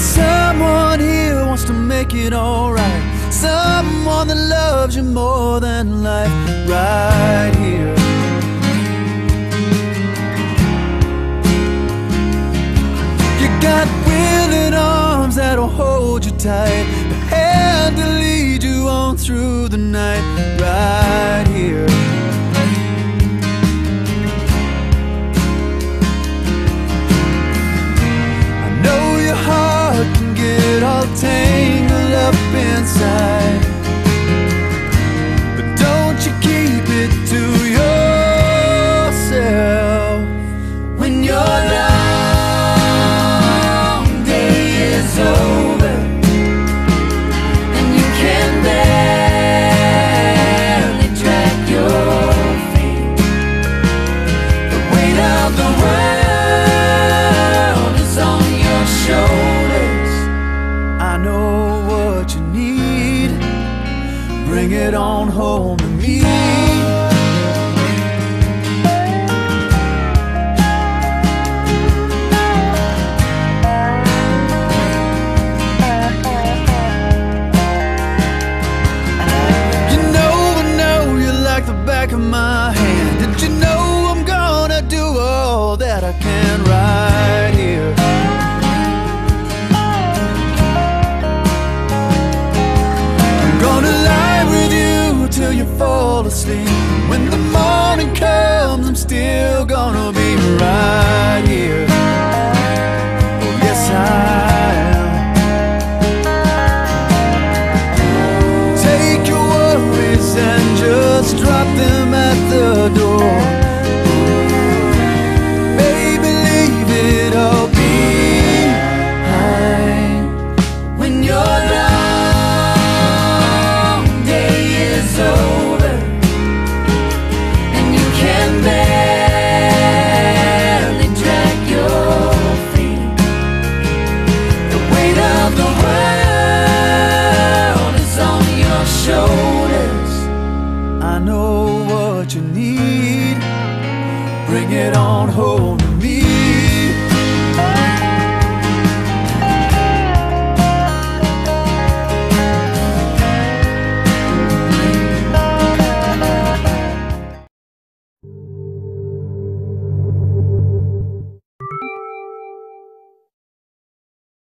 Someone here wants to make it alright. Someone that loves you more than life, right here. You got willing arms that'll hold you tight, the hand to lead you on through the night, right you need. Bring it on home to me. You know I know you like the back of my hand. Did you know I'm gonna do all that I can right fall asleep. When the morning comes, I'm still gonna be right here. what you need. Bring it on home to me.